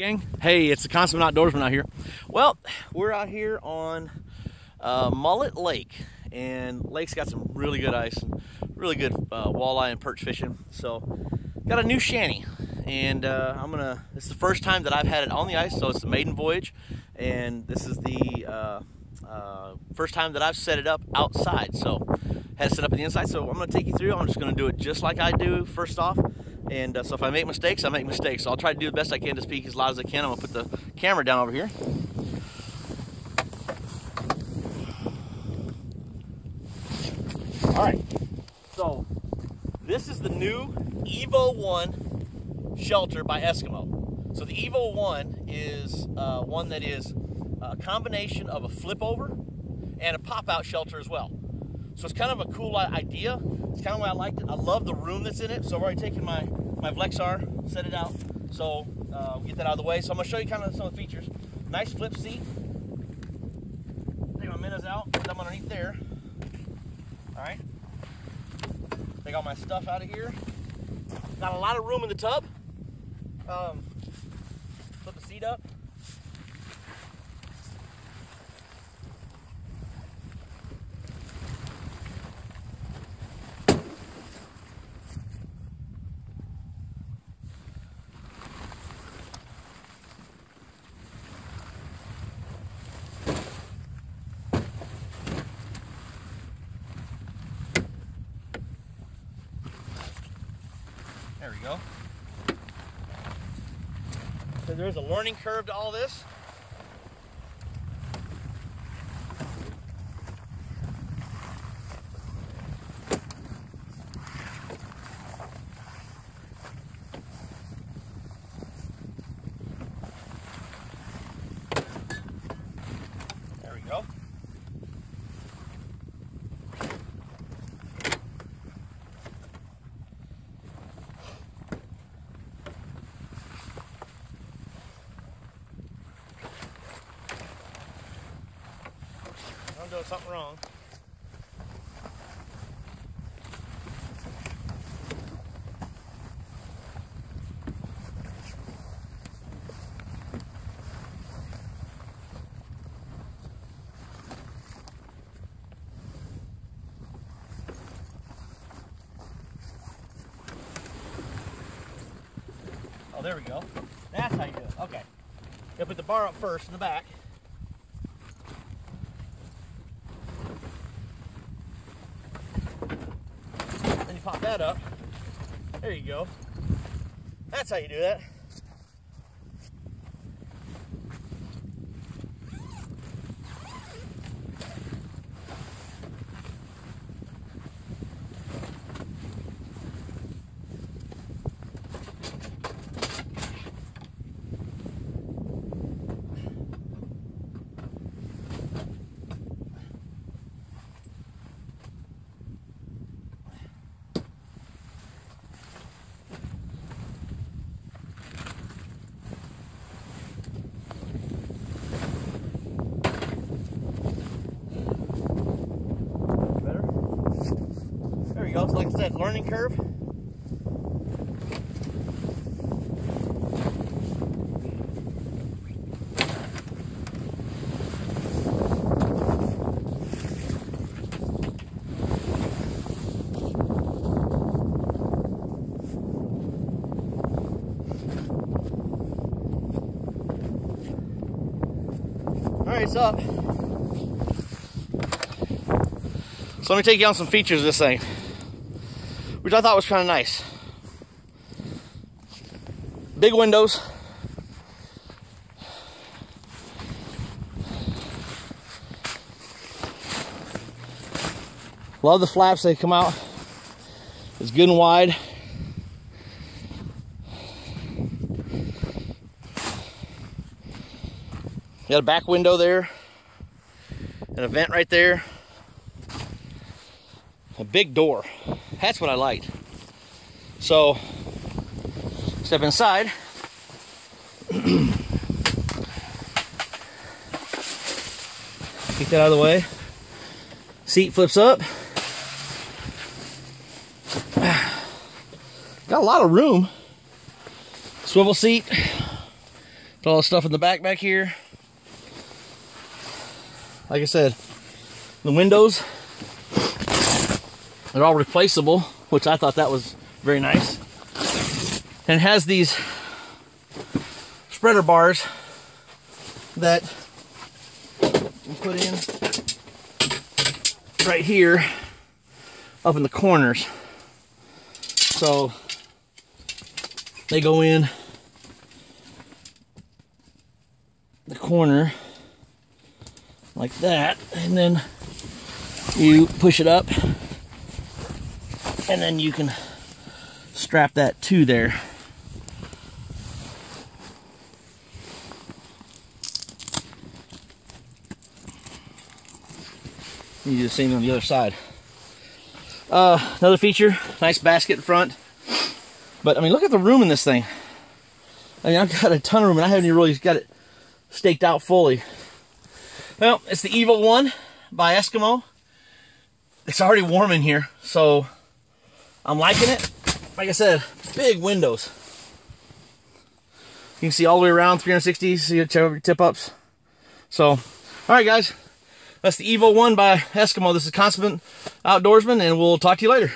Gang, hey, it's the Consummate Outdoorsman out here. Well, we're out here on uh, Mullet Lake, and lake's got some really good ice and really good uh, walleye and perch fishing. So, got a new shanty, and uh, I'm gonna. It's the first time that I've had it on the ice, so it's the maiden voyage, and this is the uh, uh, first time that I've set it up outside. So, had it set up on the inside. So, I'm gonna take you through. I'm just gonna do it just like I do first off. And uh, so if I make mistakes, I make mistakes. So I'll try to do the best I can to speak as loud as I can. I'm gonna put the camera down over here. All right, so this is the new Evo 1 shelter by Eskimo. So the Evo 1 is uh, one that is a combination of a flip over and a pop out shelter as well. So it's kind of a cool idea. It's kind of why I liked it. I love the room that's in it. So I've already taken my, my Vexilar, set it out. So uh, get that out of the way. So I'm gonna show you kind of some of the features. Nice flip seat. Take my minnows out, put them underneath there. All right. Take all my stuff out of here. Got a lot of room in the tub. Um, flip the seat up. There go. So there's a learning curve to all this. There we go. I'm doing something wrong. Oh, there we go. That's how you do it. Okay. You put the bar up first in the back. Then you pop that up. There you go. That's how you do that. Better. There we go. So like I said, learning curve. All right. So let me take you on some features of this thing, which I thought was kind of nice. Big windows. Love the flaps, they come out. It's good and wide. Got a back window there, and a vent right there a big door. That's what I liked. So, step inside. Get that out of the way. Seat flips up. Got a lot of room. Swivel seat. Put all the stuff in the back back here. Like I said, the windows they're all replaceable, which I thought that was very nice. And has these spreader bars that you put in right here up in the corners. So they go in the corner like that and then you push it up and then you can strap that to there. You do the same on the other side. Uh, another feature, nice basket in front. But I mean, look at the room in this thing. I mean, I've got a ton of room and I haven't even really got it staked out fully. Well, it's the Evo 1 by Eskimo. It's already warm in here, so I'm liking it. Like I said, big windows. You can see all the way around 360, see your tip ups. So, all right, guys. That's the Evo 1 by Eskimo. This is Consummate Outdoorsman, and we'll talk to you later.